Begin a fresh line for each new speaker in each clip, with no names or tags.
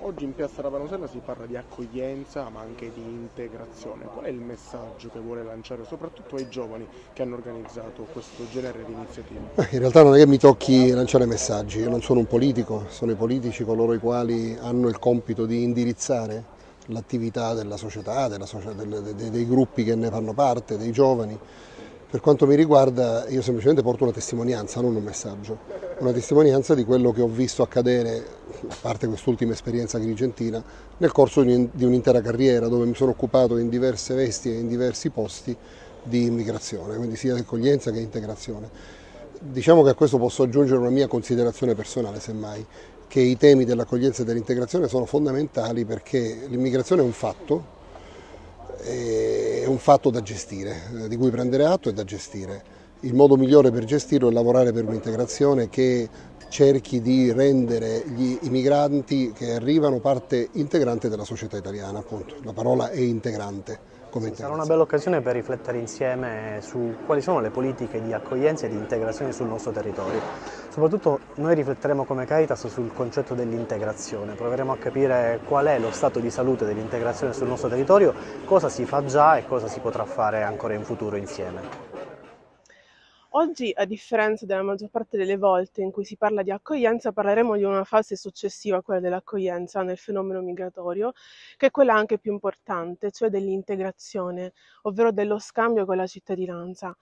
Oggi in piazza Ravanusella si parla di accoglienza ma anche di integrazione. Qual è il messaggio che vuole lanciare soprattutto ai giovani che hanno organizzato questo genere di iniziative?
In realtà non è che mi tocchi lanciare messaggi, io non sono un politico, sono i politici coloro i quali hanno il compito di indirizzare l'attività della società, della dei, dei gruppi che ne fanno parte, dei giovani. Per quanto mi riguarda io semplicemente porto una testimonianza, non un messaggio, una testimonianza di quello che ho visto accadere, a parte quest'ultima esperienza agrigentina, nel corso di un'intera carriera dove mi sono occupato in diverse vesti e in diversi posti di immigrazione, quindi sia di accoglienza che integrazione. Diciamo che a questo posso aggiungere una mia considerazione personale, semmai, che i temi dell'accoglienza e dell'integrazione sono fondamentali perché l'immigrazione è un fatto, è un fatto da gestire, eh, di cui prendere atto e da gestire. Il modo migliore per gestirlo è lavorare per un'integrazione che cerchi di rendere gli, i migranti che arrivano parte integrante della società italiana, appunto. La parola è integrante.
Sarà una bella occasione per riflettere insieme su quali sono le politiche di accoglienza e di integrazione sul nostro territorio. Soprattutto noi rifletteremo come Caritas sul concetto dell'integrazione, proveremo a capire qual è lo stato di salute dell'integrazione sul nostro territorio, cosa si fa già e cosa si potrà fare ancora in futuro insieme.
Oggi, a differenza della maggior parte delle volte in cui si parla di accoglienza, parleremo di una fase successiva quella dell'accoglienza nel fenomeno migratorio, che è quella anche più importante, cioè dell'integrazione, ovvero dello scambio con la cittadinanza.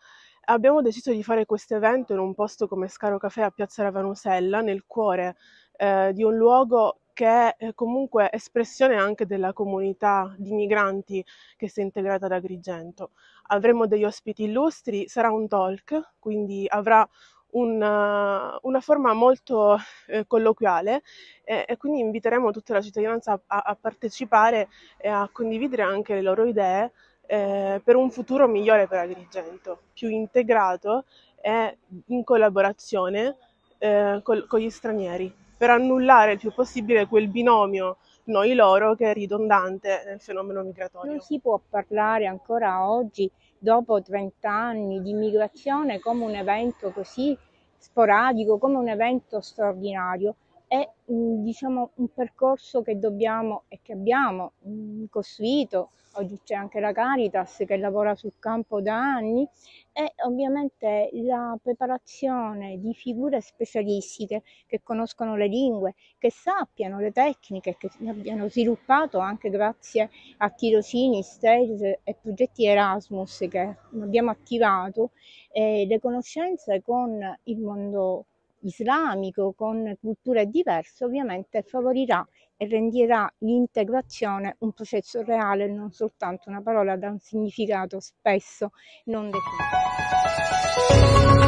Abbiamo deciso di fare questo evento in un posto come Scaro Café a Piazza Ravanusella, nel cuore eh, di un luogo che è eh, comunque espressione anche della comunità di migranti che si è integrata ad Agrigento. Avremo degli ospiti illustri, sarà un talk, quindi avrà una, una forma molto eh, colloquiale eh, e quindi inviteremo tutta la cittadinanza a, a, partecipare e a condividere anche le loro idee eh, per un futuro migliore per Agrigento, più integrato e in collaborazione eh, col, con gli stranieri per annullare il più possibile quel binomio noi-loro che è ridondante nel fenomeno migratorio.
Non si può parlare ancora oggi, dopo 30 anni, di migrazione come un evento così sporadico, come un evento straordinario. È diciamo, un percorso che dobbiamo e che abbiamo costruito oggi c'è anche la Caritas che lavora sul campo da anni e ovviamente la preparazione di figure specialistiche che conoscono le lingue, che sappiano le tecniche, che abbiano sviluppato anche grazie a tirocini, stage e progetti Erasmus che abbiamo attivato, eh, le conoscenze con il mondo islamico, con culture diverse, ovviamente favorirà e renderà l'integrazione un processo reale e non soltanto una parola da un significato spesso non definito.